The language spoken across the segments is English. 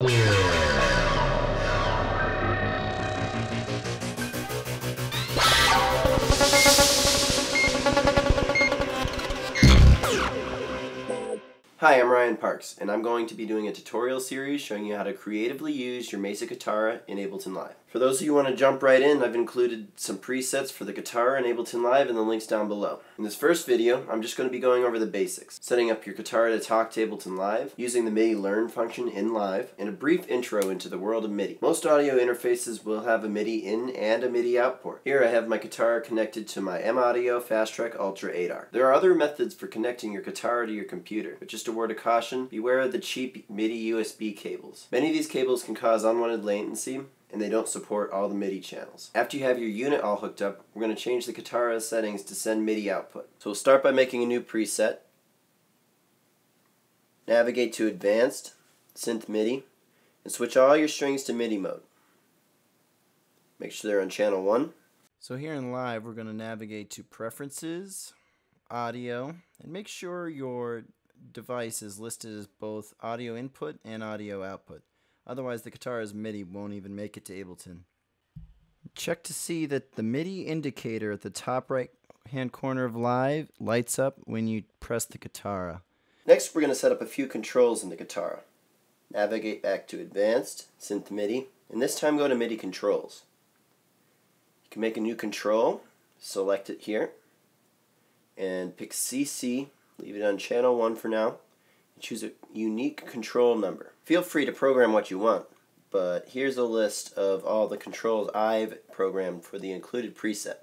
Hi, I'm Ryan Parks, and I'm going to be doing a tutorial series showing you how to creatively use your Misa Kitara in Ableton Live. For those of you who want to jump right in, I've included some presets for the guitar in Ableton Live in the links down below. In this first video, I'm just going to be going over the basics, setting up your guitar to talk to Ableton Live, using the MIDI learn function in Live, and a brief intro into the world of MIDI. Most audio interfaces will have a MIDI in and a MIDI out port. Here I have my guitar connected to my M-Audio Fast Track Ultra 8R. There are other methods for connecting your guitar to your computer, but just a word of caution, beware of the cheap MIDI USB cables. Many of these cables can cause unwanted latency, and they don't support all the MIDI channels. After you have your unit all hooked up, we're going to change the Kitara settings to send MIDI output. So we'll start by making a new preset. Navigate to Advanced, Synth MIDI, and switch all your strings to MIDI mode. Make sure they're on channel 1. So here in Live, we're going to navigate to Preferences, Audio, and make sure your device is listed as both audio input and audio output. Otherwise, the Kitara's MIDI won't even make it to Ableton. Check to see that the MIDI indicator at the top right hand corner of Live lights up when you press the Kitara. Next, we're going to set up a few controls in the Kitara. Navigate back to Advanced, Synth MIDI, and this time go to MIDI Controls. You can make a new control, select it here, and pick CC, leave it on channel 1 for now, choose a unique control number. Feel free to program what you want, but here's a list of all the controls I've programmed for the included preset.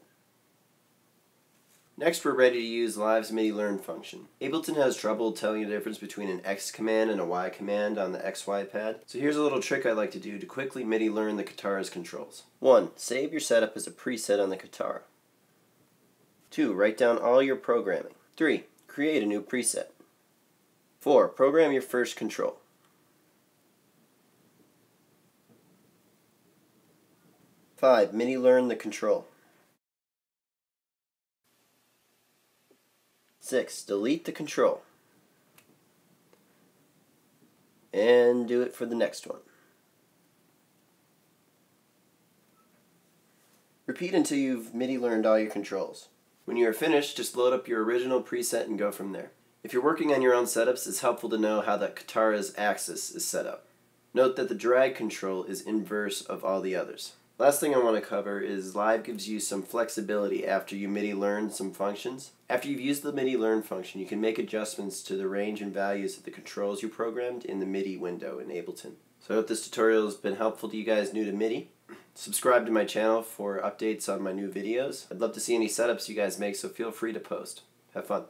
Next, we're ready to use Live's MIDI learn function. Ableton has trouble telling the difference between an X command and a Y command on the XY pad, so here's a little trick I like to do to quickly MIDI learn the Kitara's controls. 1. Save your setup as a preset on the Kitara. 2. Write down all your programming. 3. Create a new preset. 4. Program your first control. Five, MIDI learn the control. Six, delete the control. And do it for the next one. Repeat until you've MIDI learned all your controls. When you are finished, just load up your original preset and go from there. If you're working on your own setups, it's helpful to know how the Kitara's axis is set up. Note that the drag control is inverse of all the others. Last thing I want to cover is Live gives you some flexibility after you MIDI learn some functions. After you've used the MIDI learn function, you can make adjustments to the range and values of the controls you programmed in the MIDI window in Ableton. So I hope this tutorial has been helpful to you guys new to MIDI. Subscribe to my channel for updates on my new videos. I'd love to see any setups you guys make, so feel free to post. Have fun.